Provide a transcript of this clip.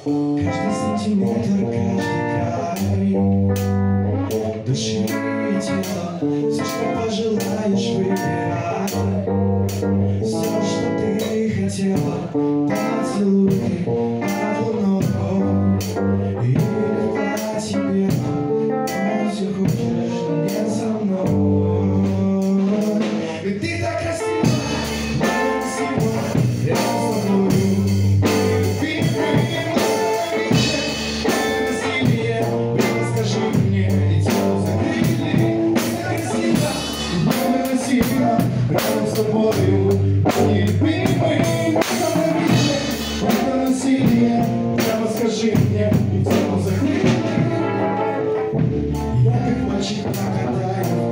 Каждый сантиметр, каждый край Души и тела Все, что пожелаешь, выбирай. Все, что ты хотела Поцелуй под луной И когда тебе Но все хочешь, тобою Любимый Это насилие Прямо скажи мне И в закрыть Я как мальчик прокатаю